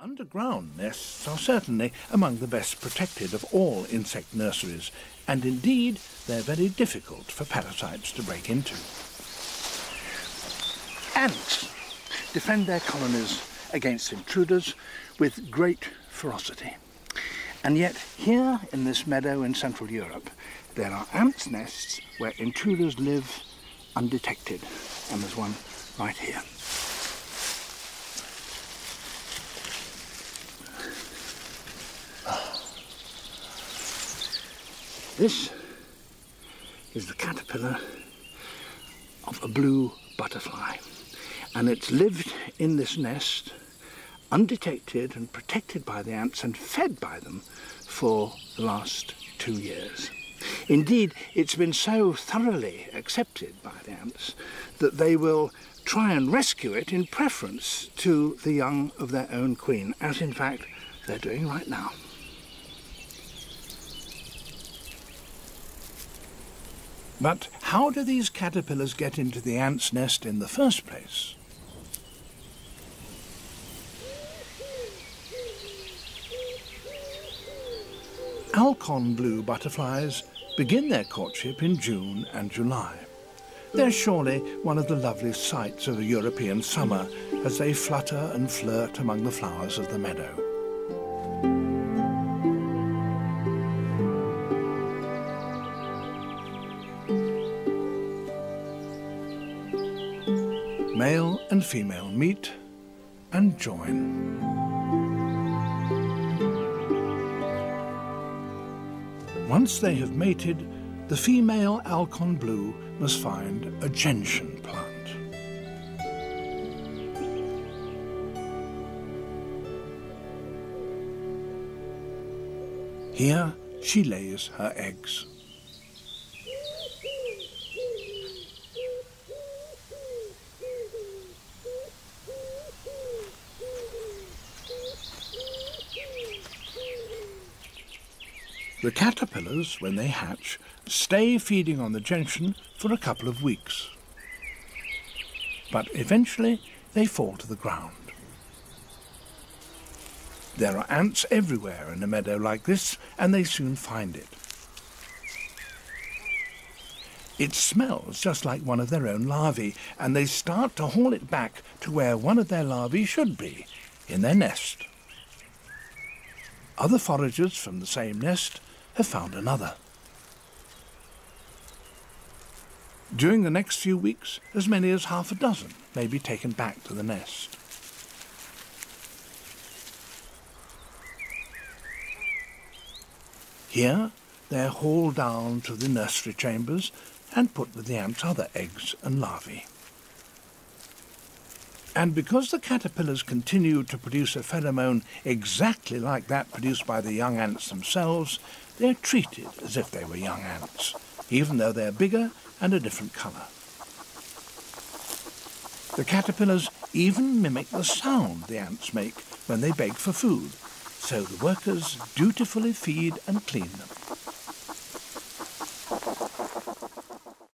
Underground nests are certainly among the best protected of all insect nurseries, and indeed they're very difficult for parasites to break into. Ants defend their colonies against intruders with great ferocity. And yet here in this meadow in Central Europe, there are ants' nests where intruders live undetected, and there's one right here. This is the caterpillar of a blue butterfly and it's lived in this nest undetected and protected by the ants and fed by them for the last two years. Indeed, it's been so thoroughly accepted by the ants that they will try and rescue it in preference to the young of their own queen, as in fact they're doing right now. But how do these caterpillars get into the ant's nest in the first place? Alcon blue butterflies begin their courtship in June and July. They're surely one of the loveliest sights of a European summer as they flutter and flirt among the flowers of the meadow. Male and female meet and join. Once they have mated, the female Alcon blue must find a gentian plant. Here she lays her eggs. The caterpillars, when they hatch, stay feeding on the gentian for a couple of weeks. But eventually they fall to the ground. There are ants everywhere in a meadow like this, and they soon find it. It smells just like one of their own larvae, and they start to haul it back to where one of their larvae should be, in their nest. Other foragers from the same nest have found another. During the next few weeks, as many as half a dozen may be taken back to the nest. Here, they're hauled down to the nursery chambers and put with the ant's other eggs and larvae. And because the caterpillars continue to produce a pheromone exactly like that produced by the young ants themselves, they're treated as if they were young ants, even though they're bigger and a different colour. The caterpillars even mimic the sound the ants make when they beg for food, so the workers dutifully feed and clean them.